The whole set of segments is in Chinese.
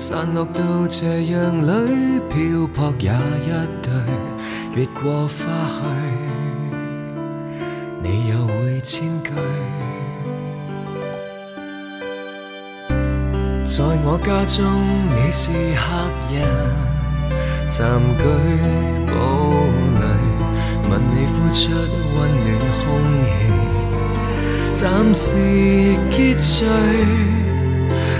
散落到斜陽裏，漂泊也一對，越過花去，你又會遷居。在我家中，你是客人，暫居堡壘，問你呼出溫暖空氣，暫時結聚，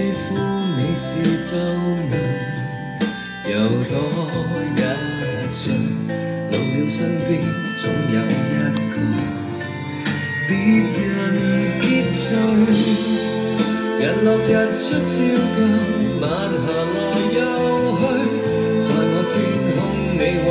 肌膚，你是皺紋，有多一歲，老了身邊總有一個別人結聚。日落日出照旧，晚霞來又去，在我天空你为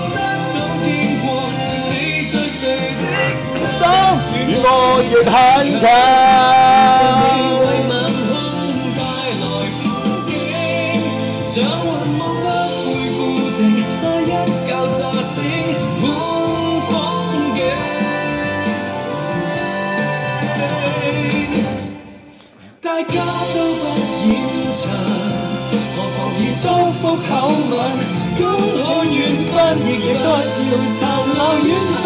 我亦肯睇，晚空景，不固定。一，大家都不，何妨以祝福口吻，都好遠返，亦不要殘留缘奔。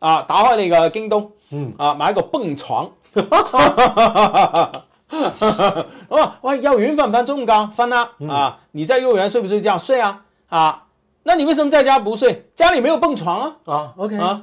啊打开你个京东，嗯啊买一个蹦床。哦喂，幼兒園瞓唔瞓中午覺？瞓啦。啊，你在幼儿园睡不睡觉？睡啊。啊，那你为什么在家不睡？家里没有蹦床啊？啊，OK，啊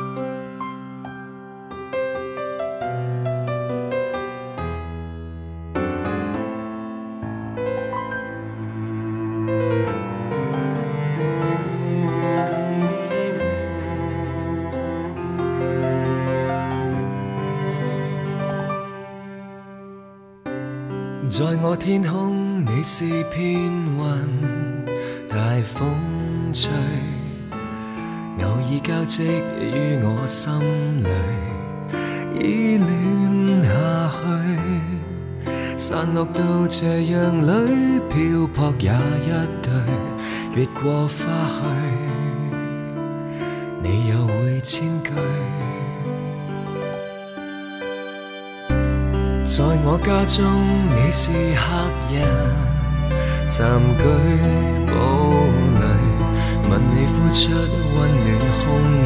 天空，你是片云，大風吹，偶爾交織於我心里，依恋下去，散落到斜陽裏，漂泊也一對，越過花去，你又會遷居。在我家中，你是客人，暫居堡壘，問你呼出溫暖空氣，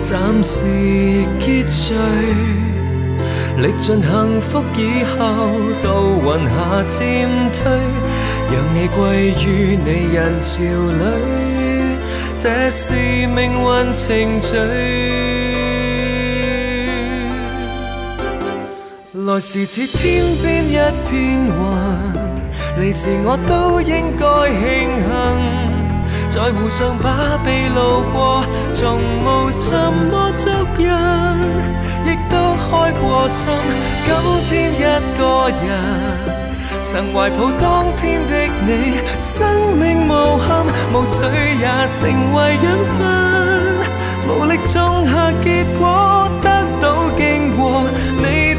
暫時結聚，歷盡幸福以後，到雲下渐退，讓你歸於你人潮裏，這是命運程序。來時似天邊一片雲，離時我都應該慶幸。在湖上把臂路過，從無什麼足印，亦都開過心。今天一個人，曾懷抱當天的你，生命無憾，無水也成為養分。無力種下結果，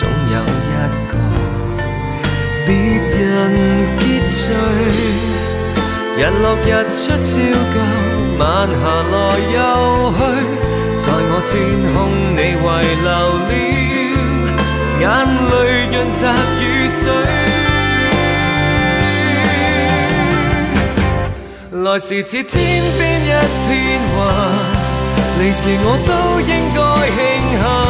总有一个别人结聚。日落日出照旧，晚霞来又去，在我天空你遗留了眼泪润泽雨水。来时似天边一片云，离时我都应该庆幸。